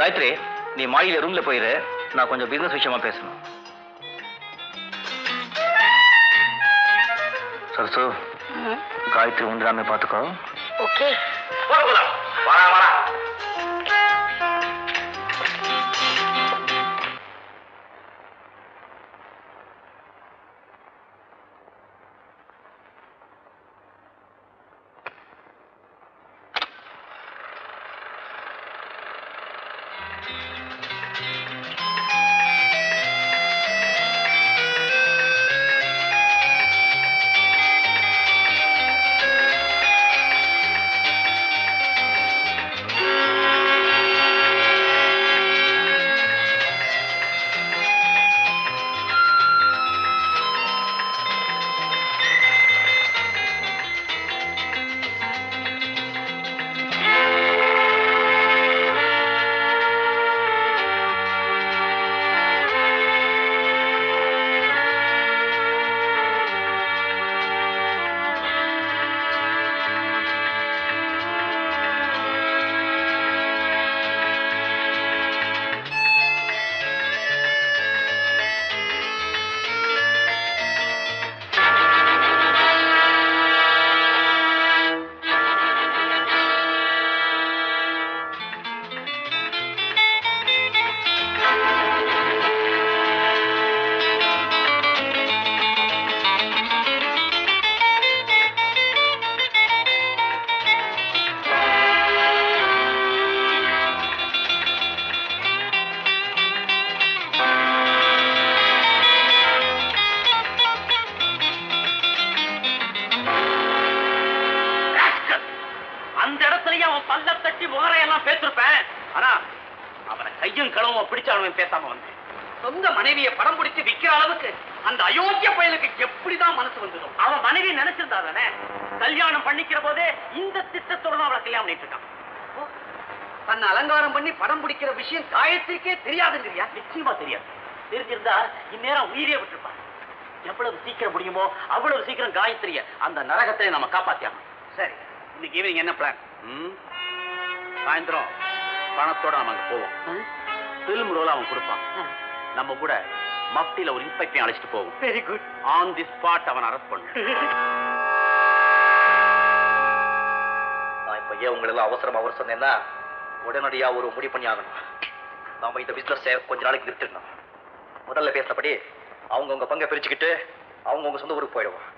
காயத்ரி நீ மாடியில ரூம்ல போயிரு. நான் கொஞ்சம் பிசினஸ் விஷயமா பேசணும். சரசு காயத்ரி உண்டாமே பாத்துக்கோ. ஓகே. வரா வரா பண்ணிக்கிற போதே இந்த திட்டத்தோட தான் அவளை கல்யாணம் பண்ணிட்டு இருக்கான் தன்னை அலங்காரம் பண்ணி படம் பிடிக்கிற விஷயம் காயத்திற்கே தெரியாதுங்கிறியா? நிச்சயமா தெரியாது. தெரிஞ்சிருந்தா இந்நேரம் உயிரே விட்டுருப்பான். எவ்வளவு சீக்கிரம் முடியுமோ அவ்வளவு சீக்கிரம் காயத்ரிய அந்த நரகத்தை நம்ம காப்பாத்தியாகணும். சரி இன்னைக்கு ஈவினிங் என்ன பிளான் சாயந்தரம் பணத்தோட நம்ம அங்க போவோம். பிலிம் ரோல் அவன் கொடுப்பான். நம்ம கூட மஃப்டில ஒரு இன்ஸ்பெக்டரை அழைச்சிட்டு போவோம் very good on the spot அவன் அரெஸ்ட் பண்ணு ஏன் உங்களை எல்லாம் அவசரம் அவர் சொன்னேன்னா உடனடியா ஒரு முடிவு பண்ணி ஆகணும் நாம இந்த பிசினஸ் கொஞ்ச நாளைக்கு நிறுத்திடணும். முதல்ல பேசினபடி அவங்கவுங்க பங்கை பிரிச்சுக்கிட்டு அவங்கவுங்க சொந்த ஊருக்கு போயிடுவோம்?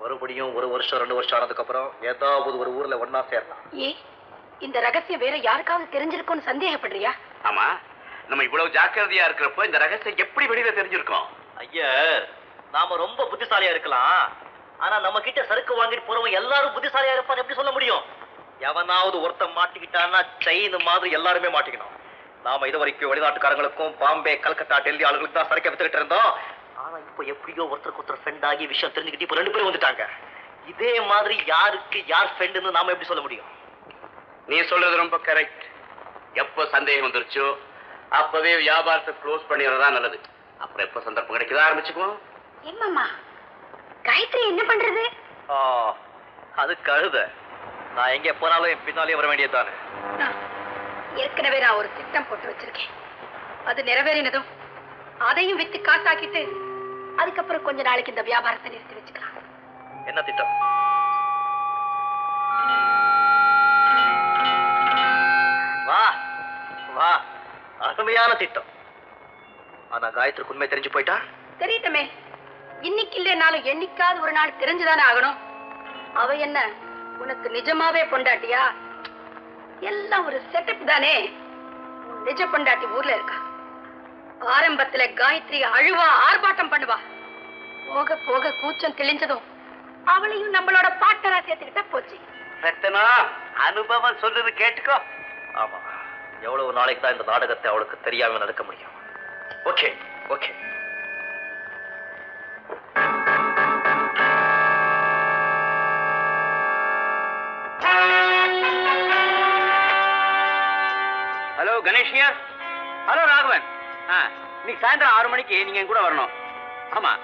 மறுபடியும் ஒரு வருஷம் ரெண்டு வருஷம் ஆனதுக்கு அப்புறம் ஏதாவது ஒரு ஊர்ல ஒண்ணா சேரலாம். ஏ இந்த ரகசியம் வேற யாருக்காவது தெரிஞ்சிருக்கும்னு சந்தேகப்படுறியா? ஆமா. நம்ம இவ்வளவு ஜாக்கிரதையா இருக்கிறப்போ இந்த ரகசியம் எப்படி வெளியில தெரிஞ்சிருக்கோம்? ஐயா நாம ரொம்ப புத்திசாலியா இருக்கலாம். ஆனா நம்ம கிட்ட சரக்கு வாங்கிட்டு போறவங்க எல்லாரும் புத்திசாலியா இருப்பான்னு எப்படி சொல்ல முடியும்? எவனாவது ஒருத்தன் மாட்டிக்கிட்டான்னா செயின் மாதிரி எல்லாருமே மாட்டிக்கணும். நாம இது வரைக்கும் வெளிநாட்டுக்காரங்களுக்கும் பாம்பே கல்கத்தா டெல்லி ஆளுங்களுக்கு தான் சரக்கு வித்துக்கிட்டு இருந்தோம். ஆனா இப்போ எப்படியோ ஒருத்தருக்கு ஒருத்தர் ஃப்ரெண்ட் ஆகி விஷயம் தெரிஞ்சுக்கிட்டு இப்போ ரெண்டு பேரும் வந்துட்டாங்க. இதே மாதிரி யாருக்கு யார் ஃப்ரெண்டுன்னு நாம எப்படி சொல்ல முடியும்? நீ சொல்றது ரொம்ப கரெக்ட் எப்போ சந்தேகம் வந்துருச்சோ அப்பவே வியாபாரத்தை க்ளோஸ் பண்ணிடுறதா நல்லது. அப்புறம் எப்போ சந்தர்ப்பம் கிடைக்குதா ஆரம்பிச்சுக்குவோம்? என்னம்மா காயத்ரி என்ன பண்றது? அது கழுத. நான் எங்க போனாலும் பின்னாலே வர வேண்டியதுதானே. ஏற்கனவே நான் ஒரு திட்டம் போட்டு வச்சிருக்கேன். அது நிறைவேறினதும் அதையும் வித்து காசாக்கிட்டு அதுக்கப்புறம் கொஞ்ச நாளைக்கு இந்த வியாபாரத்தை நிறுத்தி வச்சுக்கலாம். என்ன திட்டம்? வா வா. அருமையான திட்டம். ஆனா காயத்ரிக்கு உண்மை தெரிஞ்சு போயிட்டா? தெரியட்டுமே இன்னைக்கு இல்லைனாலும் என்னைக்காவது ஒரு நாள் தெரிஞ்சுதானே ஆகணும்? அவ என்ன உனக்கு நிஜமாவே பொண்டாட்டியா? எல்லாம் ஒரு செட்டப் தானே? நிஜ பொண்டாட்டி ஊர்ல இருக்கா? ஆரம்பத்துல காயத்ரி அழுவா ஆர்ப்பாட்டம் பண்ணுவா. போக போக கூச்சம் தெளிஞ்சதும் அவளையும் நம்மளோட பாட்டரா சேர்த்துக்கிட்டா போச்சு. ரத்தனா அனுபவம் சொல்றது கேட்டுக்கோ. ஆமா எவ்வளவு நாளைக்கு தான் இந்த நாடகத்தை அவளுக்கு தெரியாம நடக்க முடியும். Okay okay. Hello Ganesh here hello Raghavan. ஆ இன்னைக்கு சாயந்தரம் ஆறு மணிக்கு நீங்கள் கூட வரணும். ஆமாம்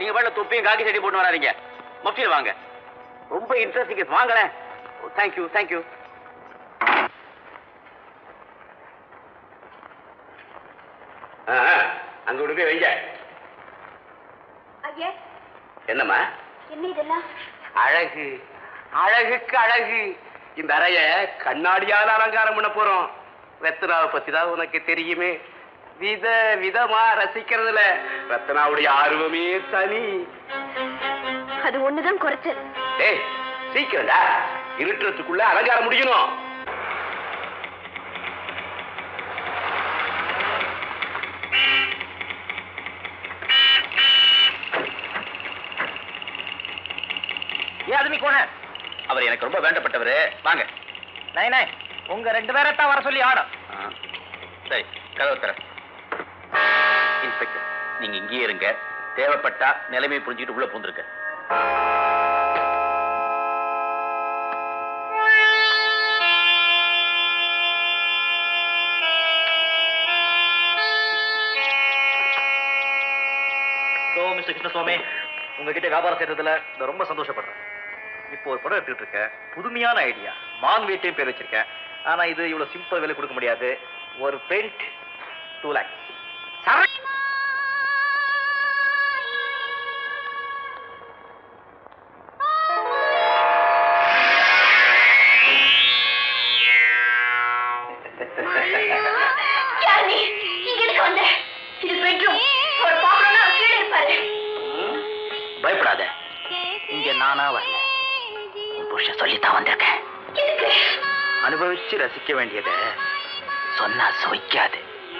நீங்கள் பாட்டில் தொப்பியும் காக்கி சட்டி போட்டு வராதீங்க. மப்சியில் வாங்க. ரொம்ப இன்ட்ரெஸ்டிங் வாங்களேன். Oh, தேங்க்யூ தேங்க்யூ அங்க கொண்டு போய் வைங்க. என்னம்மா? அழகு. அழகுக்கு அழகு. இந்த அறைய கண்ணாடியால அலங்காரம் பண்ண போறோம். ரத்னாவை பத்தி தான் உனக்கு தெரியுமே? வித விதமா ரசிக்கிறதுல ரத்னாவுடைய ஆர்வமே தனி. அது ஒண்ணுதான் குறைச்சல். டேய் சீக்கிரம்டா இருட்டுறதுக்குள்ள அலங்காரம் முடியணும் ஏன் அதுமி கோண? அவர் எனக்கு ரொம்ப வேண்டப்பட்டவரு. வாங்க. நை நை உங்க ரெண்டு பேரைத்தான் வர சொல்லி ஆடம் சரி கதவு தர இன்ஸ்பெக்டர் நீங்க இங்கேயே இருங்க. தேவைப்பட்டா நிலைமையை புரிஞ்சுக்கிட்டு உள்ள மிஸ்டர் கிருஷ்ணசுவாமி உங்ககிட்ட வியாபாரம் செய்யறதுல நான் ரொம்ப சந்தோஷப்படுறேன். இப்போ ஒரு படம் எடுத்துட்டு இருக்கேன். புதுமையான ஐடியா மான் வீட்டையும் பேர் வச்சிருக்கேன். ஆனா இது இவ்வளவு சிம்பிள் விலை கொடுக்க முடியாது. ஒரு paint two lakhs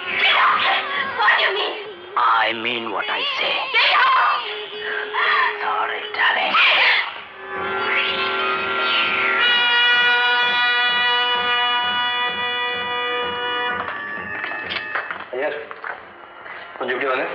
சுவைக்காது What do you mean? I mean what I say Get out! Sorry darling ஐயா கொஞ்சம் இப்படி வாங்க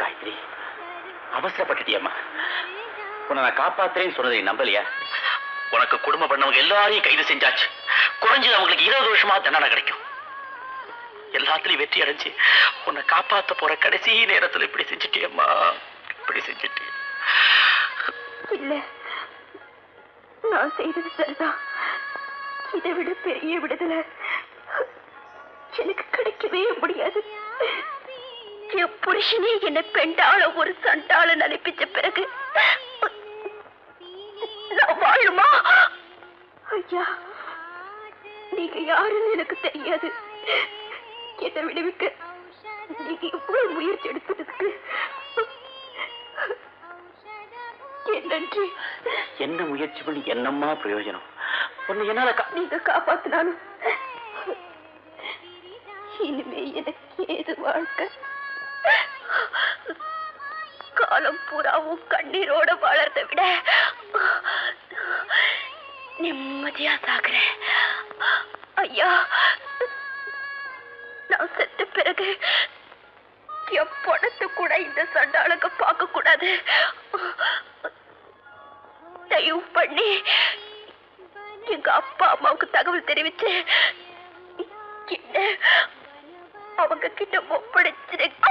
காயத்ரி அவசரப்பட்டுட்டியம்மா. உன்னை நான் காப்பாத்துறேன்னு சொன்னதை நம்பலையா? உனக்கு குடும்பம் பண்ணவங்க எல்லாரையும் கைது செஞ்சாச்சு. குறைஞ்சது அவங்களுக்கு இருபது வருஷமா தண்டனை கிடைக்கும். எல்லாத்துலயும் வெற்றி அடைஞ்சு உன்னை காப்பாத்த போற கடைசி நேரத்துல இப்படி செஞ்சுட்டியம்மா. இப்படி செஞ்சுட்டே இல்ல. நான் செய்தது சரிதான். இதை விட பெரிய விடுதலை எனக்கு கிடைக்கவே முடியாது. என் புருஷனே என்ன பெண்டாள ஒரு சண்டாள நினைப்பிச்ச பிறகு நான் வாழுமா? ஐயா நீங்க யாருன்னு எனக்கு தெரியாது. என்னை விடுவிக்க நீங்க இவ்வளவு முயற்சி எடுத்ததுக்கு நன்றி. என்ன முயற்சி பண்ணி என்னம்மா பிரயோஜனம்? உன்னை என்னால நீங்க காப்பாத்தினாலும் இனிமே எனக்கு ஏது வாழ்க்கை? காலம் பூராவும் கண்ணீரோட வாழறதை விட நிம்மதியா சாகுறேன் ஐயா நான் செத்த பிறகு என் பணத்தை கூட இந்த சண்டாளுக்கு பார்க்க கூடாது தயவு பண்ணி எங்க அப்பா அம்மாவுக்கு தகவல் தெரிவிச்சு அவங்க கிட்ட ஒப்படைச்சிருக்க